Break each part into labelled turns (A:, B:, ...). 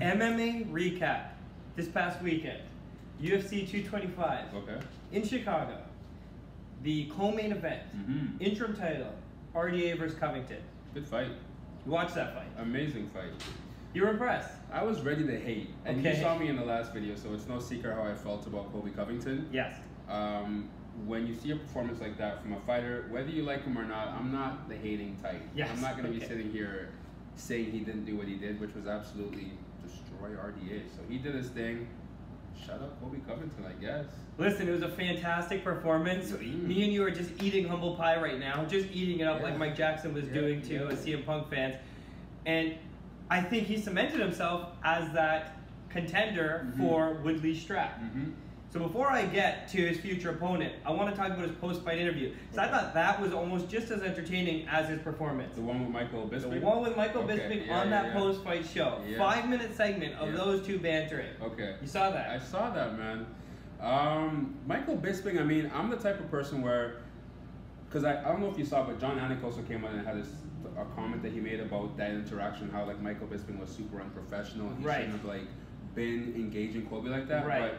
A: MMA recap this past weekend. UFC 225
B: Okay.
A: in Chicago. The co-main event,
B: Mm-hmm.
A: interim title, RDA versus Covington.
B: Good fight.
A: You watched that fight.
B: Amazing fight.
A: You were impressed.
B: I was ready to hate, and
A: Okay.
B: you saw me in the last video, so it's no secret how I felt about Colby Covington.
A: Yes.
B: Um, when you see a performance like that from a fighter, whether you like him or not, I'm not the hating type.
A: Yes,
B: I'm not going to
A: okay.
B: be sitting here saying he didn't do what he did, which was absolutely destroy RDA. So he did his thing. Shut up, Colby Covington, I guess.
A: Listen, it was a fantastic performance.
B: Mm.
A: Me and you are just eating humble pie right now, just eating it up like Mike Jackson was
B: Yeah,
A: doing to
B: yeah.
A: uh, CM Punk fans. And I think he cemented himself as that contender
B: Mhm.
A: for Woodley Strap.
B: Mm-hmm.
A: So before I get to his future opponent, I want to talk about his post-fight interview. So I thought that was almost just as entertaining as his performance.
B: The one with Michael Bisping?
A: The one with Michael
B: Okay,
A: Bisping
B: yeah,
A: on
B: yeah,
A: that
B: yeah.
A: post-fight show. Five-minute segment of those two bantering.
B: Okay.
A: You saw that?
B: I saw that, man. Um, Michael Bisping, I mean, I'm the type of person where, because I, I don't know if you saw, but Jon Anik also came out and had this, a comment that he made about that interaction, how like Michael Bisping was super unprofessional. He
A: Right.
B: shouldn't have like been engaging Colby like that.
A: Right.
B: But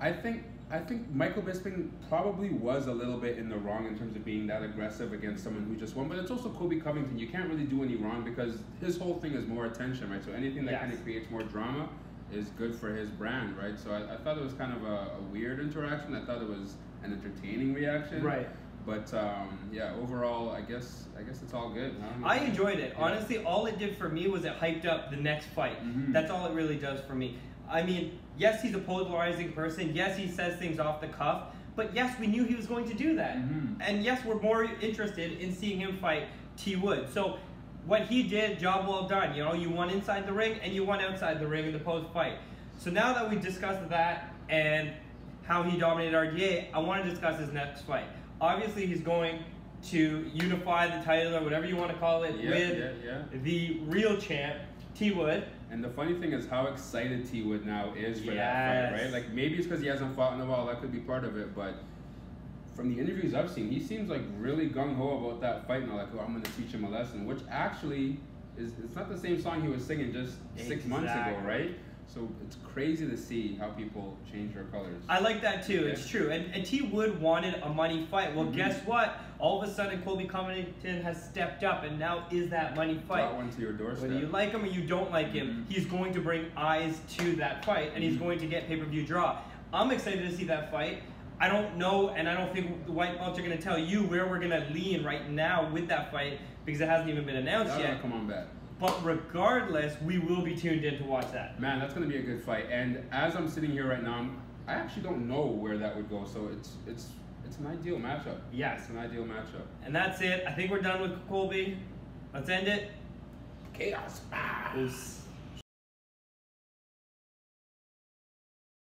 B: I think I think Michael Bisping probably was a little bit in the wrong in terms of being that aggressive against someone who just won. But it's also Colby Covington. You can't really do any wrong because his whole thing is more attention, right? So anything that
A: Yes.
B: kind of creates more drama is good for his brand, right? So I, I thought it was kind of a, a weird interaction. I thought it was an entertaining reaction.
A: Right.
B: But um, yeah, overall, I guess I guess it's all good. I.
A: I enjoyed it.
B: Yeah.
A: Honestly, all it did for me was it hyped up the next fight.
B: Mhm.
A: That's all it really does for me. I mean, yes, he's a polarizing person. Yes, he says things off the cuff. But yes, we knew he was going to do that.
B: Mhm.
A: And yes, we're more interested in seeing him fight T Wood. So what he did, job well done. You know, you won inside the ring and you won outside the ring in the post fight. So now that we discussed that and how he dominated RDA, I want to discuss his next fight. Obviously, he's going to unify the title or whatever you want to call it
B: Yeah,
A: with
B: yeah, yeah.
A: the real champ, T Wood.
B: And the funny thing is how excited T Wood now is for that fight, right? Like maybe it's because he hasn't fought in a while. That could be part of it, but. From the interviews I've seen, he seems like really gung ho about that fight now. Like, oh, I'm going to teach him a lesson, which actually is it's not the same song he was singing just six months ago, right? So it's crazy to see how people change their colors.
A: I like that too.
B: Yeah.
A: It's true. And, and T Wood wanted a money fight. Well,
B: Mhm.
A: guess what? All of a sudden, Colby Covington has stepped up, and now is that money fight.
B: Brought one to your doorstep.
A: Whether you like him or you don't like him,
B: Mhm.
A: he's going to bring eyes to that fight, and he's
B: Mhm.
A: going to get pay per view draw. I'm excited to see that fight. I don't know, and I don't think the white belts are going to tell you where we're going to lean right now with that fight because it hasn't even been announced yet.
B: come on back.
A: But regardless, we will be tuned in to watch that.
B: Man, that's gonna be a good fight. And as I'm sitting here right now, I'm, I actually don't know where that would go. So it's it's it's an ideal matchup.
A: Yes.
B: It's an ideal matchup.
A: And that's it. I think we're done with Colby. Let's end it.
B: Chaos. Ah.